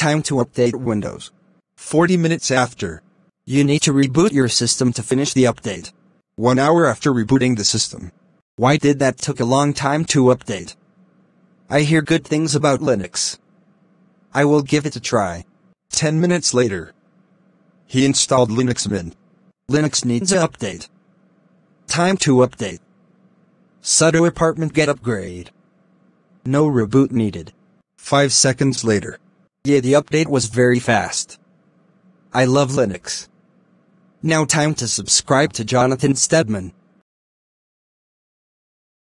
Time to update Windows. 40 minutes after. You need to reboot your system to finish the update. One hour after rebooting the system. Why did that took a long time to update? I hear good things about Linux. I will give it a try. 10 minutes later. He installed Linux Mint. Linux needs a update. Time to update. Sudo apartment get upgrade. No reboot needed. 5 seconds later. Yeah, the update was very fast. I love Linux. Now time to subscribe to Jonathan Steadman.